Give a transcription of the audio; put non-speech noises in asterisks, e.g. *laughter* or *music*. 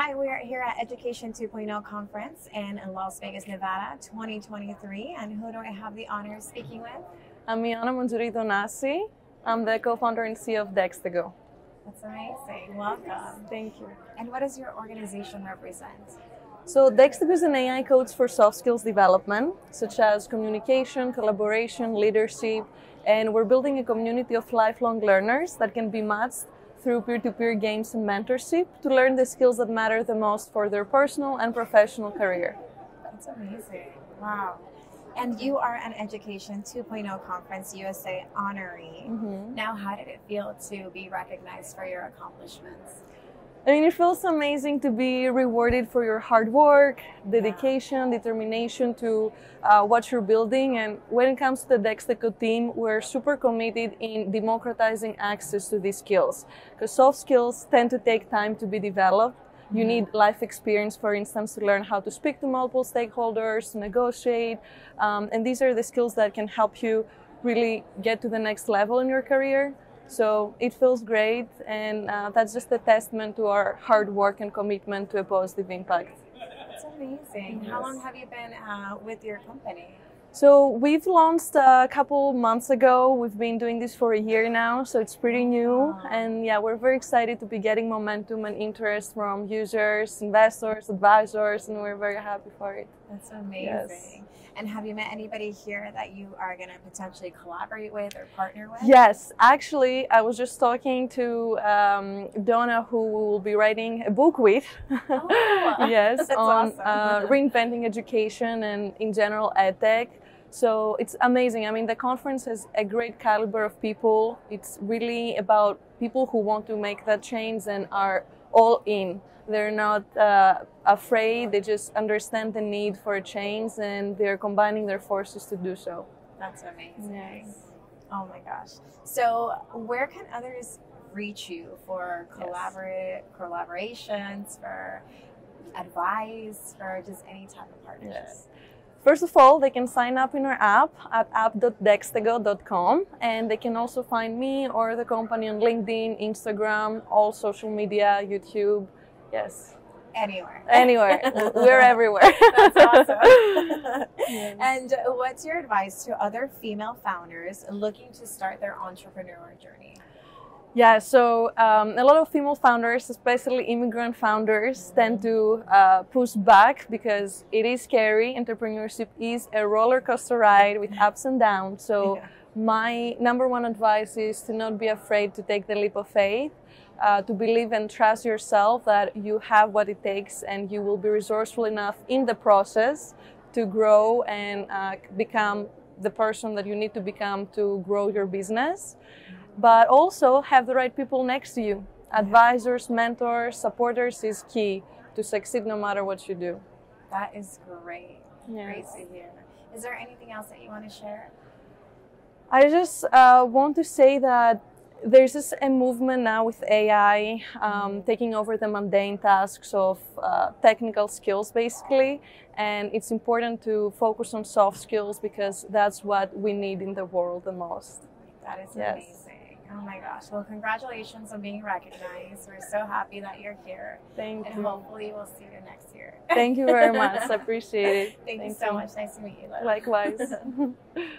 Hi, we are here at Education 2.0 conference in Las Vegas, Nevada, 2023. And who do I have the honor of speaking with? I'm Ioanna Mantzouridou Onasi. I'm the co-founder and CEO of Dextego. That's amazing. Welcome. Thank you. And what does your organization represent? So Dextego is an AI coach for soft skills development, such as communication, collaboration, leadership, and we're building a community of lifelong learners that can be matched through peer-to-peer games and mentorship to learn the skills that matter the most for their personal and professional career. That's amazing. Wow. And you are an Education 2.0 Conference USA honoree. Mhm. Now, how did it feel to be recognized for your accomplishments? I mean, it feels amazing to be rewarded for your hard work, dedication, determination to uh, what you're building. And when it comes to the Dextego team, we're super committed in democratizing access to these skills because soft skills tend to take time to be developed. You need life experience, for instance, to learn how to speak to multiple stakeholders, to negotiate. Um, and these are the skills that can help you really get to the next level in your career. So it feels great, and uh, that's just a testament to our hard work and commitment to a positive impact. That's amazing. How long have you been uh, with your company? So we've launched a couple months ago. We've been doing this for a year now, so it's pretty new. And yeah, we're very excited to be getting momentum and interest from users, investors, advisors, and we're very happy for it. That's amazing. And have you met anybody here that you are going to potentially collaborate with or partner with? Yes, actually, I was just talking to um, Donna, who we will be writing a book with. Oh, *laughs* yes, *laughs* on awesome. uh, reinventing education and in general edtech. So it's amazing. I mean, the conference has a great caliber of people. It's really about people who want to make that change and are all in. They're not uh, afraid. They just understand the need for a change and they're combining their forces to do so. That's amazing. Yes. Oh my gosh. So, where can others reach you for collabora- collaborations, for advice, for just any type of partnership? Yes. First of all, they can sign up in our app at app.dextego.com and they can also find me or the company on LinkedIn, Instagram, all social media, YouTube. Yes, Anywhere. anywhere. *laughs* We're everywhere. That's awesome. *laughs* Yes. And what's your advice to other female founders looking to start their entrepreneurial journey? Yeah, so um, a lot of female founders, especially immigrant founders, tend to uh, push back because it is scary. Entrepreneurship is a roller coaster ride with ups and downs. So, Yeah. my number one advice is to not be afraid to take the leap of faith, uh, to believe and trust yourself that you have what it takes and you will be resourceful enough in the process to grow and uh, become the person that you need to become to grow your business but also have the right people next to you. Advisors, mentors, supporters is key to succeed no matter what you do. That is great. Great to hear. Is there anything else that you want to share? I just uh, want to say that there's just a movement now with AI um, taking over the mundane tasks of uh, technical skills, basically. And it's important to focus on soft skills because that's what we need in the world the most. That is Yes. amazing. Oh my gosh. Well, congratulations on being recognized. We're so happy that you're here. Thank And you. And hopefully we'll see you next year. Thank you very much. I *laughs* appreciate it. Thank, you so much. Nice to meet you. Lila. Likewise. *laughs*